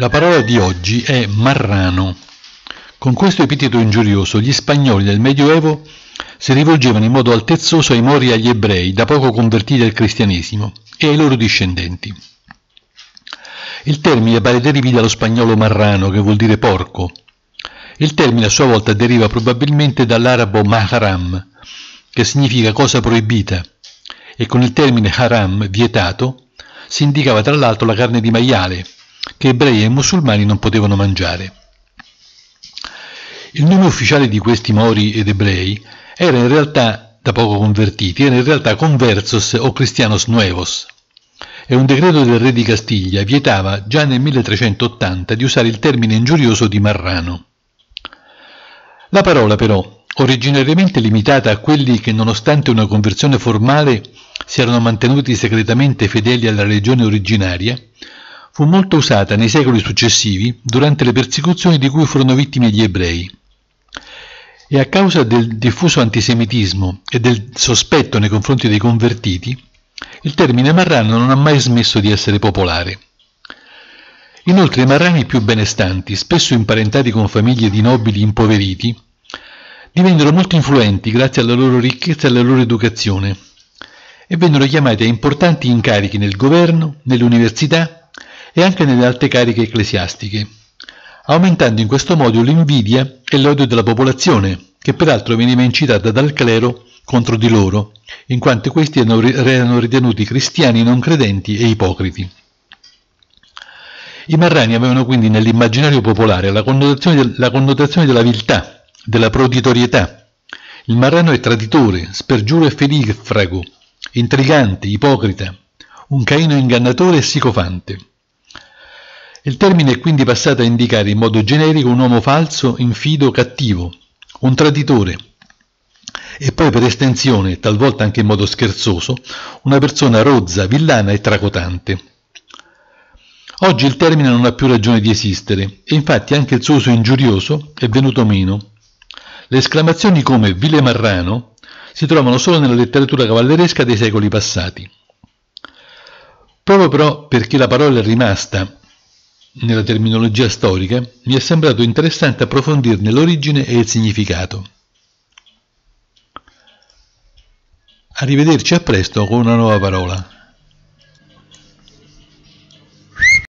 La parola di oggi è marrano. Con questo epiteto ingiurioso gli spagnoli del Medioevo si rivolgevano in modo altezzoso ai mori e agli ebrei, da poco convertiti al cristianesimo, e ai loro discendenti. Il termine pare derivi dallo spagnolo marrano, che vuol dire porco. Il termine a sua volta deriva probabilmente dall'arabo mahram, che significa cosa proibita, e con il termine haram, vietato, si indicava tra l'altro la carne di maiale, che ebrei e musulmani non potevano mangiare. Il nome ufficiale di questi mori ed ebrei era in realtà, da poco convertiti, era in realtà conversos o cristianos nuevos, e un decreto del re di Castiglia vietava già nel 1380 di usare il termine ingiurioso di marrano. La parola però, originariamente limitata a quelli che nonostante una conversione formale si erano mantenuti segretamente fedeli alla religione originaria, fu molto usata nei secoli successivi durante le persecuzioni di cui furono vittime gli ebrei. E a causa del diffuso antisemitismo e del sospetto nei confronti dei convertiti, il termine marrano non ha mai smesso di essere popolare. Inoltre i marrani più benestanti, spesso imparentati con famiglie di nobili impoveriti, divennero molto influenti grazie alla loro ricchezza e alla loro educazione e vennero chiamati a importanti incarichi nel governo, nelle università e anche nelle alte cariche ecclesiastiche, aumentando in questo modo l'invidia e l'odio della popolazione, che peraltro veniva incitata dal clero contro di loro, in quanto questi erano ritenuti cristiani non credenti e ipocriti. I marrani avevano quindi nell'immaginario popolare la connotazione, la connotazione della viltà, della proditorietà. Il marrano è traditore, spergiuro e felifrago, intrigante, ipocrita, un caino ingannatore e sicofante. Il termine è quindi passato a indicare in modo generico un uomo falso, infido, cattivo, un traditore, e poi per estensione, talvolta anche in modo scherzoso, una persona rozza, villana e tracotante. Oggi il termine non ha più ragione di esistere e infatti anche il suo uso ingiurioso è venuto meno. Le esclamazioni come vile marrano si trovano solo nella letteratura cavalleresca dei secoli passati. Proprio però perché la parola è rimasta nella terminologia storica, mi è sembrato interessante approfondirne l'origine e il significato. Arrivederci a presto con una nuova parola.